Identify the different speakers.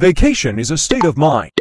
Speaker 1: Vacation is a state of mind.